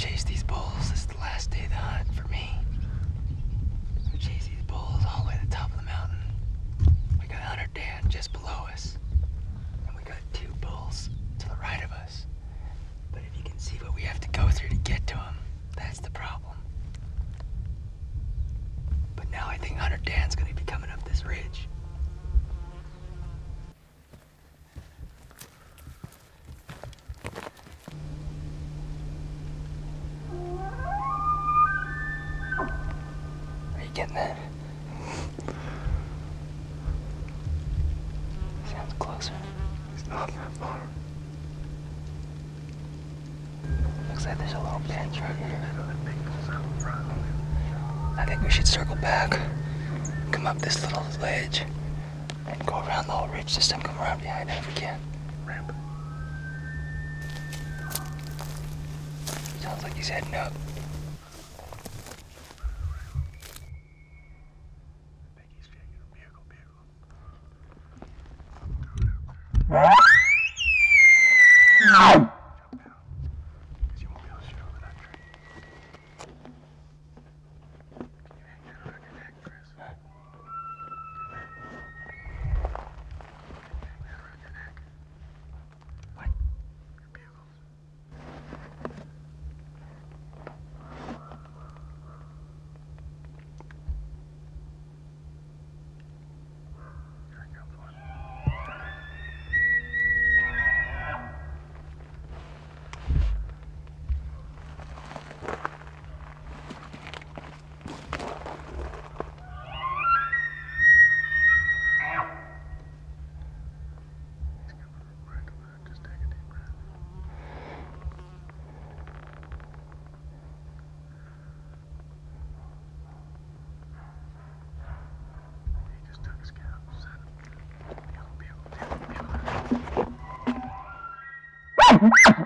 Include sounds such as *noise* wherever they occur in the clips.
chase these bulls. This is the last day of the hunt for me. I'm chase these bulls all the way to the top of the mountain. We got Hunter Dan just below us. And we got two bulls to the right of us. But if you can see what we have to go through to get to them, that's the problem. But now I think Hunter Dan's gonna be coming up this ridge. Getting that? Sounds closer. He's not that far. Looks like there's a little bench right here. That big bull's out in front. I think we should circle back, come up this little ledge, and go around the whole ridge this time. Come around behind it if we can. Ramp. Sounds like he's heading up. I think he's taking a vehicle, vehicle. Jump Ha ha ha!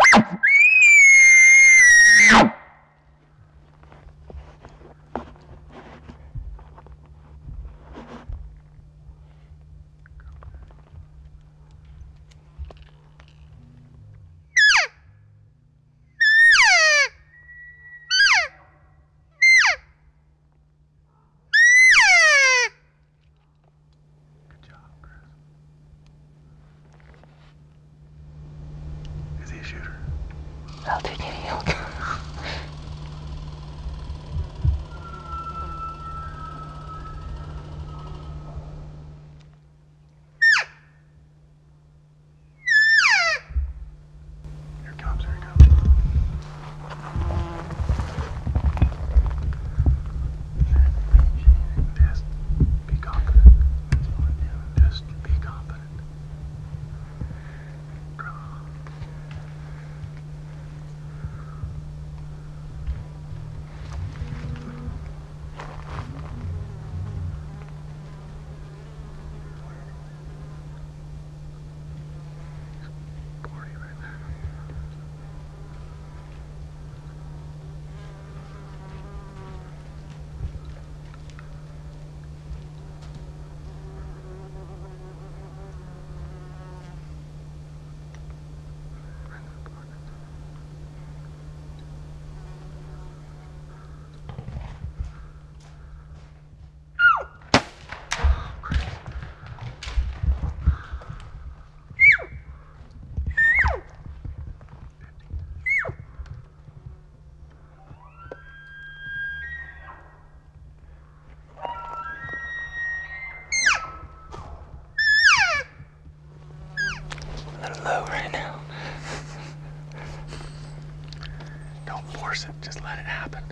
I'll take it. Little low right now. *laughs* Don't force it, just let it happen.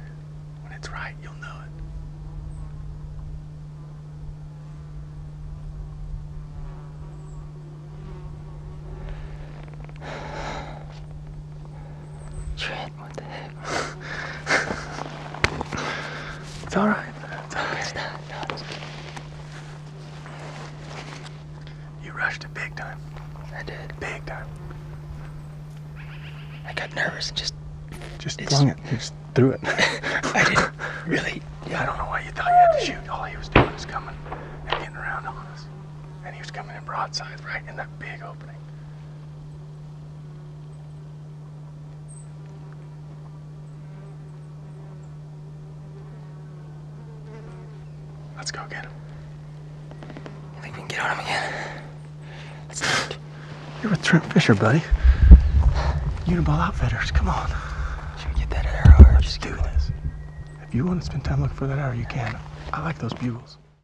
When it's right, you'll know it. Trent, what the heck? *laughs* It's alright. It's okay. It's not. No, it's You rushed it big time. I did. Big time. I got nervous and just. Just flung it. Just threw it. *laughs* I didn't really. Yeah, I don't know why you thought you had to shoot. All he was doing was coming and getting around on us. And he was coming in broadside right in that big opening. Let's go get him. I think we can get on him again. Let's you're with Trent Fisher, buddy. Uniball Outfitters. Come on. Should we get that arrow or Let's just do this. If you want to spend time looking for that arrow, you can. I like those bugles.